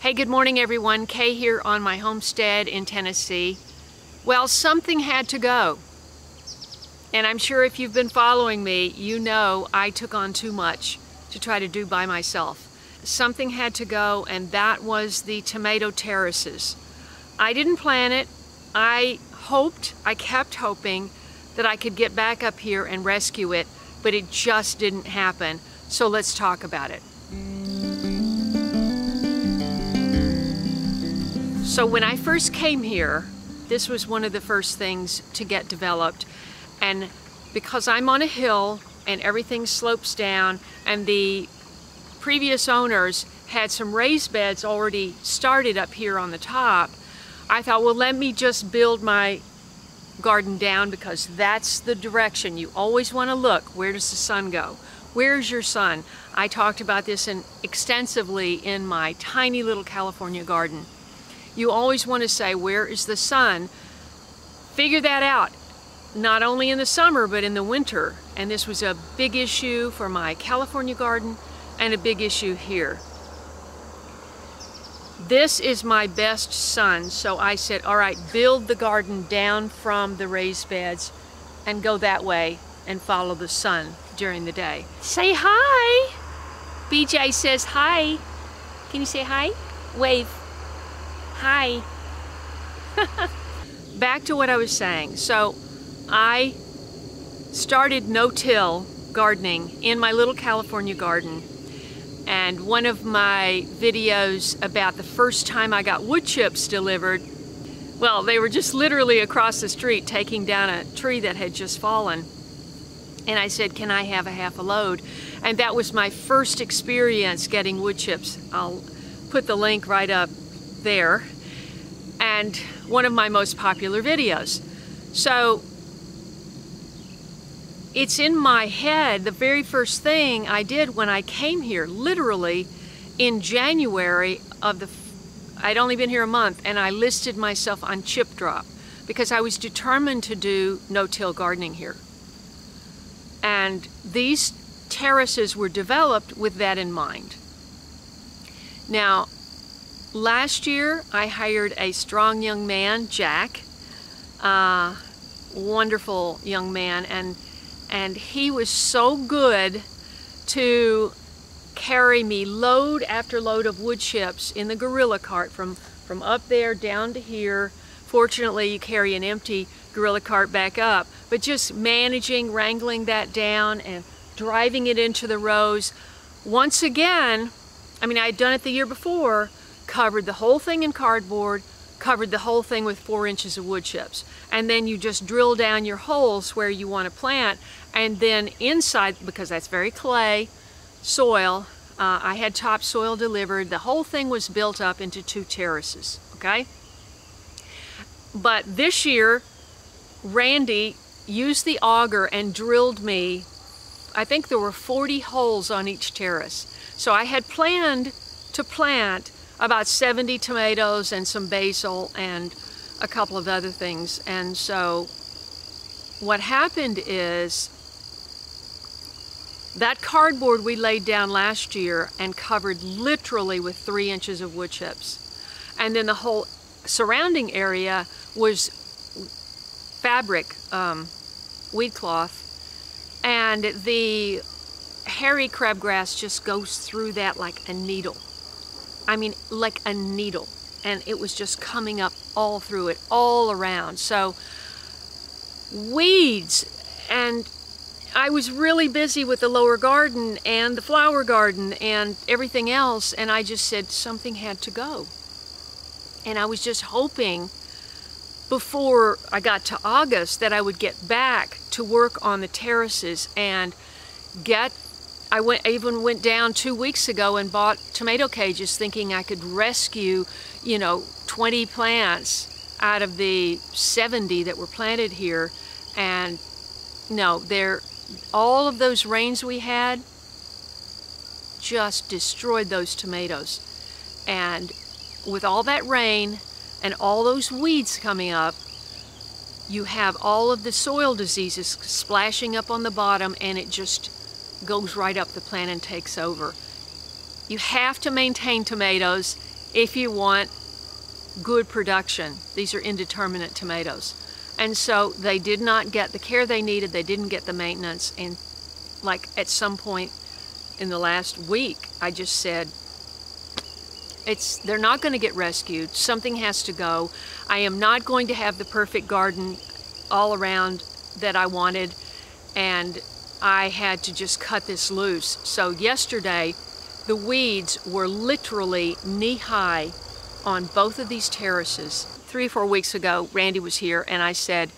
Hey, good morning everyone. Kaye here on my homestead in Tennessee. Well, something had to go. And I'm sure if you've been following me, you know I took on too much to try to do by myself. Something had to go, and that was the tomato terraces. I didn't plan it. I hoped, I kept hoping that I could get back up here and rescue it, but it just didn't happen. So let's talk about it. So when I first came here, this was one of the first things to get developed. And because I'm on a hill and everything slopes down and the previous owners had some raised beds already started up here on the top, I thought, well, let me just build my garden down because that's the direction. You always want to look. Where does the sun go? Where's your sun? I talked about this in, extensively in my tiny little California garden you always want to say, where is the sun? Figure that out, not only in the summer, but in the winter. And this was a big issue for my California garden and a big issue here. This is my best sun, so I said, all right, build the garden down from the raised beds and go that way and follow the sun during the day. Say hi! BJ says hi. Can you say hi? Wave. Hi. Back to what I was saying. So I started no-till gardening in my little California garden. And one of my videos about the first time I got wood chips delivered, well, they were just literally across the street taking down a tree that had just fallen. And I said, can I have a half a load? And that was my first experience getting wood chips. I'll put the link right up there and one of my most popular videos. So it's in my head, the very first thing I did when I came here, literally in January of the, I'd only been here a month, and I listed myself on Chip Drop because I was determined to do no-till gardening here. And these terraces were developed with that in mind. Now, Last year, I hired a strong young man, Jack, uh, wonderful young man, and and he was so good to carry me load after load of wood chips in the gorilla cart from from up there down to here. Fortunately, you carry an empty gorilla cart back up, but just managing, wrangling that down and driving it into the rows. Once again, I mean, I had done it the year before, covered the whole thing in cardboard, covered the whole thing with four inches of wood chips. And then you just drill down your holes where you want to plant. And then inside, because that's very clay, soil, uh, I had topsoil delivered. The whole thing was built up into two terraces, okay? But this year, Randy used the auger and drilled me, I think there were 40 holes on each terrace. So I had planned to plant about 70 tomatoes and some basil and a couple of other things. And so what happened is that cardboard we laid down last year and covered literally with three inches of wood chips. And then the whole surrounding area was fabric, um, weed cloth. And the hairy crabgrass just goes through that like a needle. I mean, like a needle. And it was just coming up all through it, all around. So, weeds. And I was really busy with the lower garden and the flower garden and everything else. And I just said something had to go. And I was just hoping before I got to August that I would get back to work on the terraces and get I went even went down two weeks ago and bought tomato cages thinking I could rescue, you know, 20 plants out of the 70 that were planted here. And no, they're, all of those rains we had just destroyed those tomatoes. And with all that rain and all those weeds coming up, you have all of the soil diseases splashing up on the bottom and it just goes right up the plant and takes over. You have to maintain tomatoes if you want good production. These are indeterminate tomatoes. And so they did not get the care they needed, they didn't get the maintenance, and like at some point in the last week, I just said, it's they're not going to get rescued. Something has to go. I am not going to have the perfect garden all around that I wanted, and I had to just cut this loose. So yesterday, the weeds were literally knee-high on both of these terraces. Three or four weeks ago, Randy was here, and I said,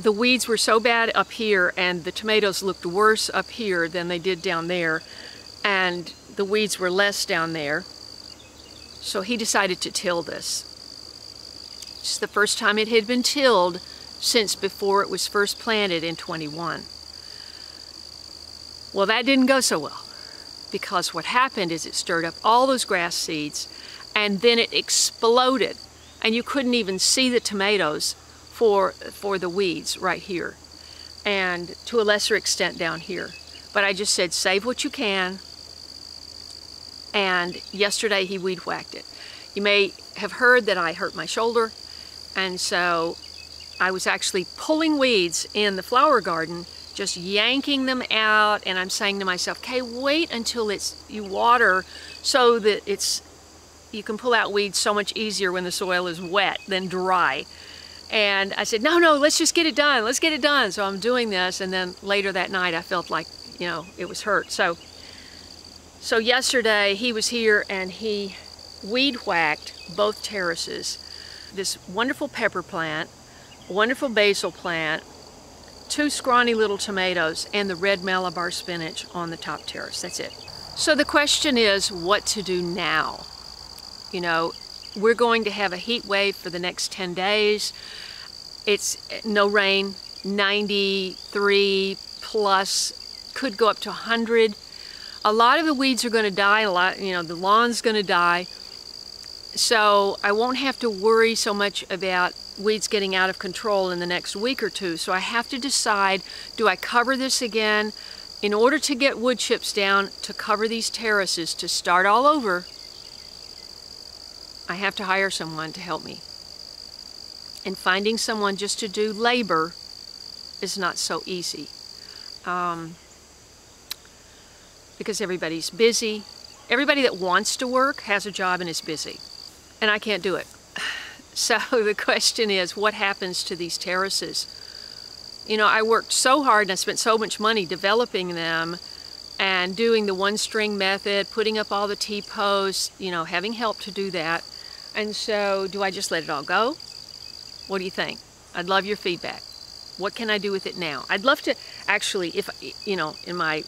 the weeds were so bad up here and the tomatoes looked worse up here than they did down there and the weeds were less down there so he decided to till this it's the first time it had been tilled since before it was first planted in 21 well that didn't go so well because what happened is it stirred up all those grass seeds and then it exploded and you couldn't even see the tomatoes for, for the weeds right here and to a lesser extent down here. But I just said, save what you can. And yesterday he weed whacked it. You may have heard that I hurt my shoulder. And so I was actually pulling weeds in the flower garden, just yanking them out. And I'm saying to myself, okay, wait until it's you water so that it's you can pull out weeds so much easier when the soil is wet than dry. And I said, no, no, let's just get it done. Let's get it done. So I'm doing this. And then later that night, I felt like, you know, it was hurt. So, so yesterday he was here and he weed whacked both terraces. This wonderful pepper plant, wonderful basil plant, two scrawny little tomatoes, and the red Malabar spinach on the top terrace. That's it. So the question is what to do now? You know, we're going to have a heat wave for the next 10 days. It's no rain, 93 plus, could go up to 100. A lot of the weeds are going to die, a lot, you know, the lawn's going to die. So I won't have to worry so much about weeds getting out of control in the next week or two. So I have to decide, do I cover this again? In order to get wood chips down, to cover these terraces, to start all over, I have to hire someone to help me. And finding someone just to do labor is not so easy. Um, because everybody's busy. Everybody that wants to work has a job and is busy. And I can't do it. So the question is, what happens to these terraces? You know, I worked so hard and I spent so much money developing them and doing the one string method, putting up all the T-posts, you know, having help to do that. And so do I just let it all go? What do you think? I'd love your feedback. What can I do with it now? I'd love to actually, if, you know, in my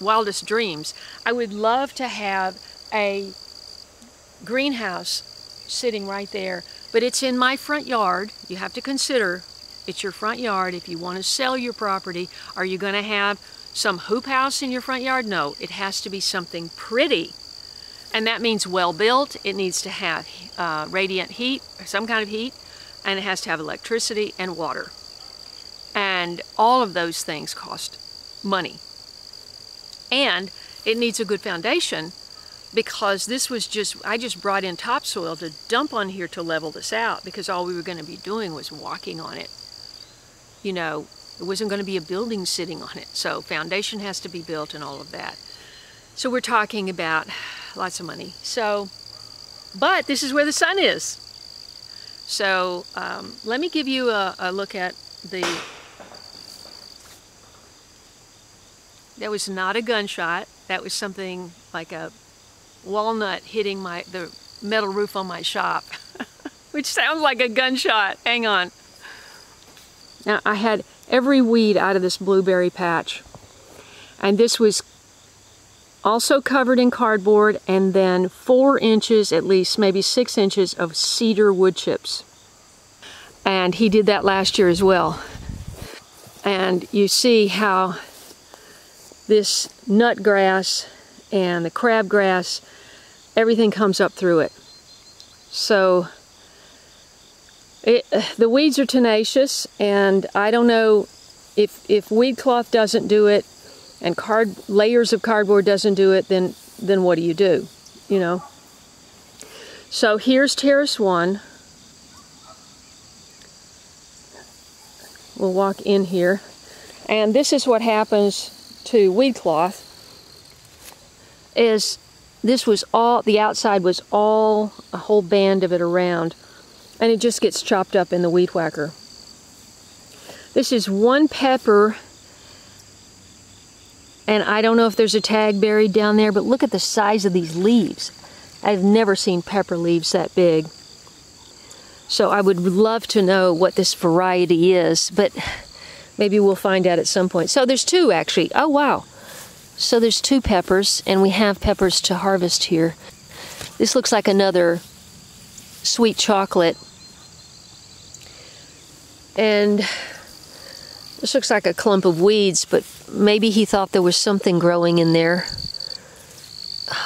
wildest dreams, I would love to have a greenhouse sitting right there, but it's in my front yard. You have to consider it's your front yard. If you want to sell your property, are you going to have some hoop house in your front yard? No, it has to be something pretty and that means well built. It needs to have uh, radiant heat, some kind of heat, and it has to have electricity and water. And all of those things cost money. And it needs a good foundation because this was just, I just brought in topsoil to dump on here to level this out because all we were going to be doing was walking on it. You know, it wasn't going to be a building sitting on it. So foundation has to be built and all of that. So we're talking about lots of money. So, but this is where the sun is. So um, let me give you a, a look at the, that was not a gunshot. That was something like a walnut hitting my the metal roof on my shop, which sounds like a gunshot. Hang on. Now I had every weed out of this blueberry patch. And this was also covered in cardboard, and then four inches, at least maybe six inches of cedar wood chips. And he did that last year as well. And you see how this nut grass and the crabgrass, everything comes up through it. So it, the weeds are tenacious, and I don't know if, if weed cloth doesn't do it, and card layers of cardboard doesn't do it, then then what do you do? You know? So here's terrace one. We'll walk in here. And this is what happens to weed cloth is this was all, the outside was all, a whole band of it around. And it just gets chopped up in the weed whacker. This is one pepper and I don't know if there's a tag buried down there, but look at the size of these leaves. I've never seen pepper leaves that big. So I would love to know what this variety is, but maybe we'll find out at some point. So there's two actually. Oh wow. So there's two peppers and we have peppers to harvest here. This looks like another sweet chocolate. And this looks like a clump of weeds, but maybe he thought there was something growing in there.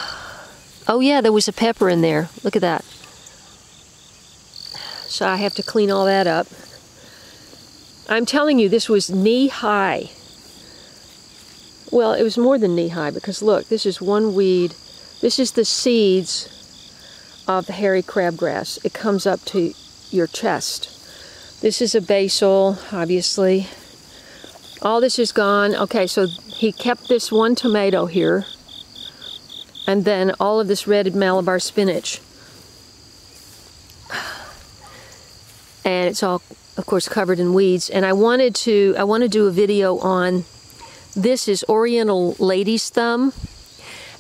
Oh yeah, there was a pepper in there. Look at that. So I have to clean all that up. I'm telling you, this was knee high. Well, it was more than knee high because look, this is one weed. This is the seeds of the hairy crabgrass. It comes up to your chest. This is a basil, obviously. All this is gone. Okay, so he kept this one tomato here. And then all of this red Malabar spinach. And it's all, of course, covered in weeds. And I wanted to, I want to do a video on, this is Oriental Lady's Thumb.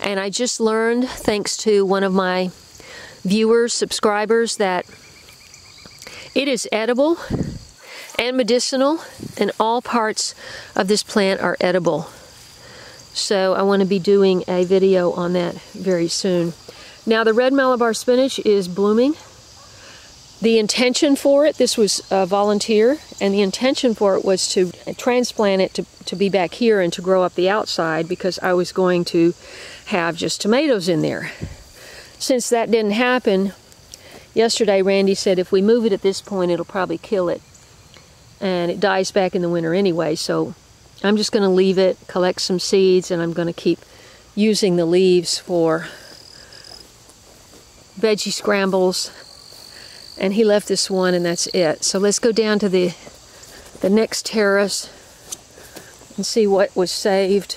And I just learned, thanks to one of my viewers, subscribers, that it is edible and medicinal, and all parts of this plant are edible. So I want to be doing a video on that very soon. Now the red Malabar spinach is blooming. The intention for it, this was a volunteer, and the intention for it was to transplant it to, to be back here and to grow up the outside because I was going to have just tomatoes in there. Since that didn't happen, yesterday Randy said if we move it at this point, it'll probably kill it and it dies back in the winter anyway so I'm just going to leave it collect some seeds and I'm going to keep using the leaves for veggie scrambles and he left this one and that's it so let's go down to the the next terrace and see what was saved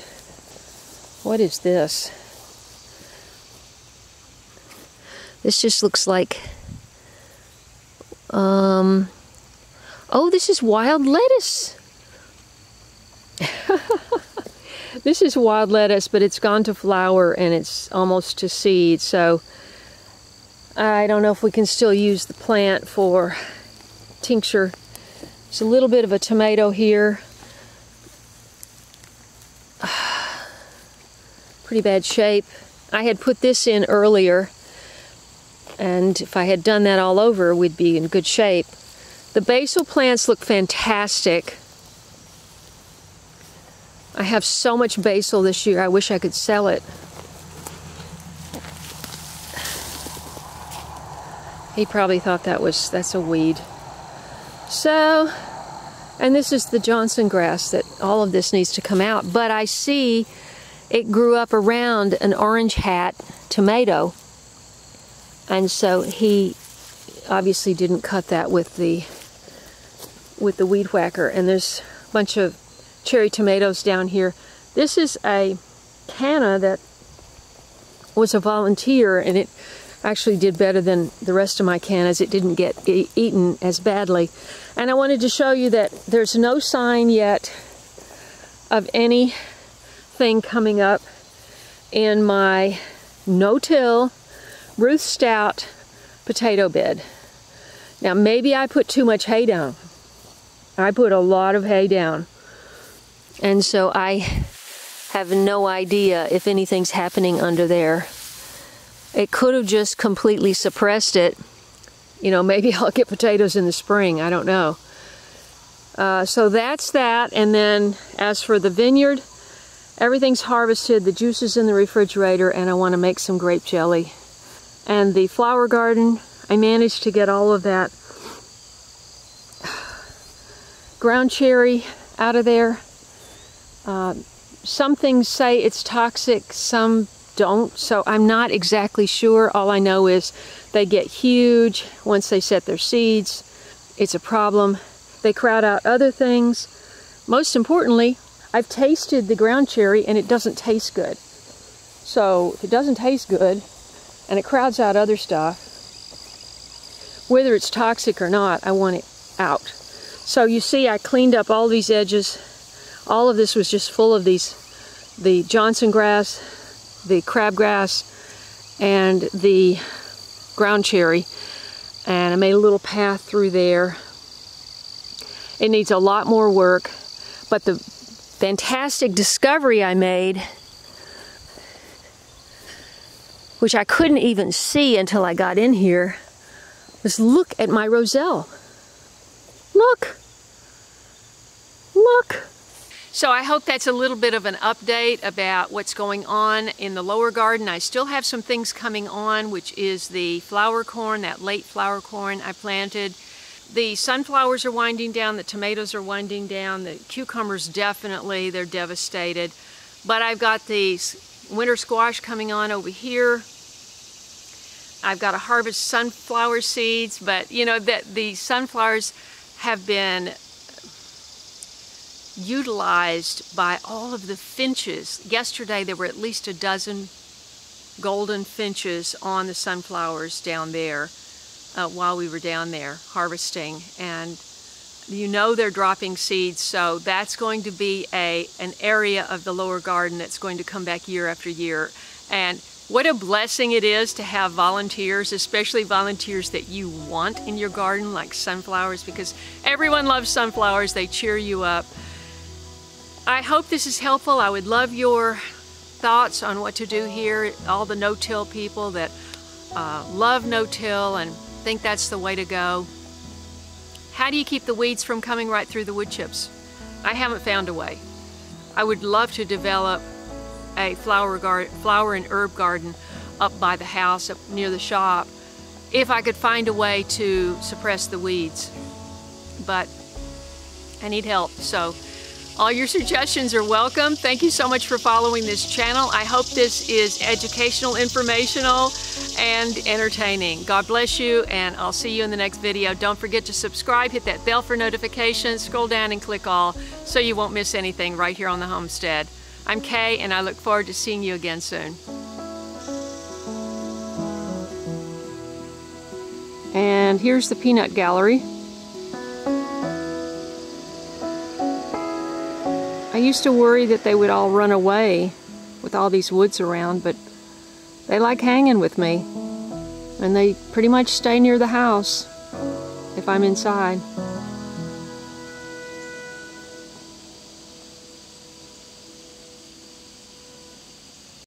what is this this just looks like um Oh, this is wild lettuce. this is wild lettuce, but it's gone to flower and it's almost to seed. So I don't know if we can still use the plant for tincture. There's a little bit of a tomato here. Pretty bad shape. I had put this in earlier and if I had done that all over, we'd be in good shape. The basil plants look fantastic. I have so much basil this year, I wish I could sell it. He probably thought that was, that's a weed. So, and this is the Johnson grass that all of this needs to come out. But I see it grew up around an orange hat tomato. And so he obviously didn't cut that with the with the weed whacker and there's a bunch of cherry tomatoes down here. This is a canna that was a volunteer and it actually did better than the rest of my cannas. It didn't get e eaten as badly. And I wanted to show you that there's no sign yet of anything coming up in my no-till Ruth Stout potato bed. Now maybe I put too much hay down. I put a lot of hay down. And so I have no idea if anything's happening under there. It could have just completely suppressed it. You know, maybe I'll get potatoes in the spring. I don't know. Uh, so that's that. And then as for the vineyard, everything's harvested. The juice is in the refrigerator and I want to make some grape jelly. And the flower garden, I managed to get all of that ground cherry out of there. Uh, some things say it's toxic, some don't, so I'm not exactly sure. All I know is they get huge once they set their seeds. It's a problem. They crowd out other things. Most importantly, I've tasted the ground cherry and it doesn't taste good. So if it doesn't taste good and it crowds out other stuff, whether it's toxic or not, I want it out. So you see I cleaned up all these edges. All of this was just full of these, the Johnson grass, the crabgrass, and the ground cherry. And I made a little path through there. It needs a lot more work, but the fantastic discovery I made, which I couldn't even see until I got in here, was look at my roselle. Look. Look. So I hope that's a little bit of an update about what's going on in the lower garden. I still have some things coming on, which is the flower corn, that late flower corn I planted. The sunflowers are winding down, the tomatoes are winding down, the cucumbers definitely, they're devastated. But I've got the winter squash coming on over here. I've got to harvest sunflower seeds, but you know that the sunflowers have been utilized by all of the finches. Yesterday there were at least a dozen golden finches on the sunflowers down there uh, while we were down there harvesting and you know they're dropping seeds so that's going to be a an area of the lower garden that's going to come back year after year and what a blessing it is to have volunteers, especially volunteers that you want in your garden, like sunflowers, because everyone loves sunflowers. They cheer you up. I hope this is helpful. I would love your thoughts on what to do here. All the no-till people that uh, love no-till and think that's the way to go. How do you keep the weeds from coming right through the wood chips? I haven't found a way. I would love to develop a flower, garden, flower and herb garden up by the house, up near the shop, if I could find a way to suppress the weeds. But I need help, so all your suggestions are welcome. Thank you so much for following this channel. I hope this is educational, informational, and entertaining. God bless you, and I'll see you in the next video. Don't forget to subscribe, hit that bell for notifications, scroll down and click all so you won't miss anything right here on the homestead. I'm Kaye, and I look forward to seeing you again soon. And here's the peanut gallery. Used to worry that they would all run away with all these woods around, but they like hanging with me. And they pretty much stay near the house if I'm inside.